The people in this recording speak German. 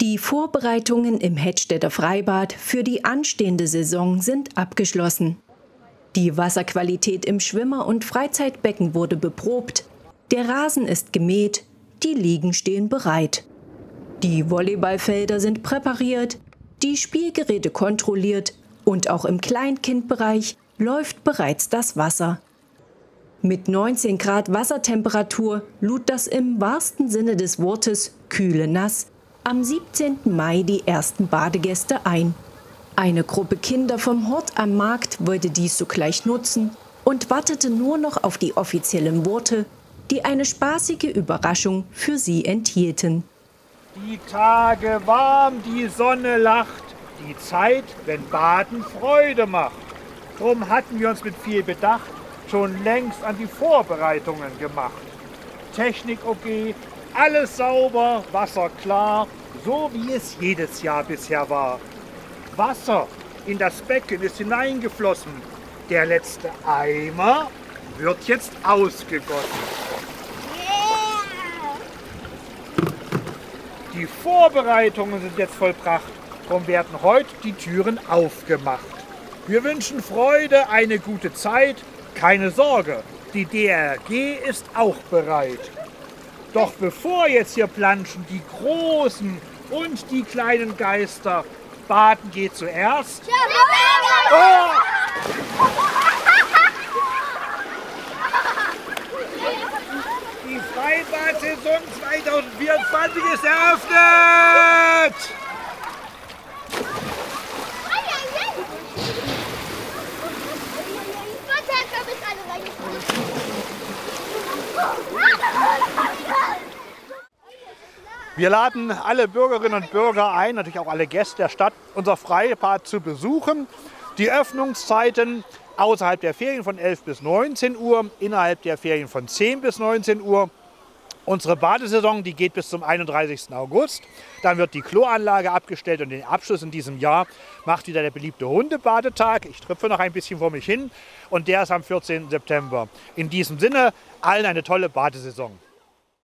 Die Vorbereitungen im Hettstädter Freibad für die anstehende Saison sind abgeschlossen. Die Wasserqualität im Schwimmer- und Freizeitbecken wurde beprobt, der Rasen ist gemäht, die Liegen stehen bereit. Die Volleyballfelder sind präpariert, die Spielgeräte kontrolliert und auch im Kleinkindbereich läuft bereits das Wasser. Mit 19 Grad Wassertemperatur lud das im wahrsten Sinne des Wortes kühle Nass am 17. Mai die ersten Badegäste ein. Eine Gruppe Kinder vom Hort am Markt wollte dies sogleich nutzen und wartete nur noch auf die offiziellen Worte, die eine spaßige Überraschung für sie enthielten. Die Tage warm, die Sonne lacht, die Zeit, wenn Baden Freude macht. Drum hatten wir uns mit viel Bedacht schon längst an die Vorbereitungen gemacht. Technik okay, alles sauber, Wasser klar, so wie es jedes Jahr bisher war. Wasser in das Becken ist hineingeflossen. Der letzte Eimer wird jetzt ausgegossen. Die Vorbereitungen sind jetzt vollbracht. Darum werden heute die Türen aufgemacht. Wir wünschen Freude, eine gute Zeit. Keine Sorge, die DRG ist auch bereit. Doch bevor jetzt hier planschen die großen und die kleinen Geister, baden geht zuerst. Oh! Die Freibad-Saison 2024 ist eröffnet! Wir laden alle Bürgerinnen und Bürger ein, natürlich auch alle Gäste der Stadt, unser Freibad zu besuchen. Die Öffnungszeiten außerhalb der Ferien von 11 bis 19 Uhr, innerhalb der Ferien von 10 bis 19 Uhr. Unsere Badesaison, die geht bis zum 31. August. Dann wird die Kloanlage abgestellt und den Abschluss in diesem Jahr macht wieder der beliebte Hundebadetag. Ich trüpfe noch ein bisschen vor mich hin und der ist am 14. September. In diesem Sinne, allen eine tolle Badesaison.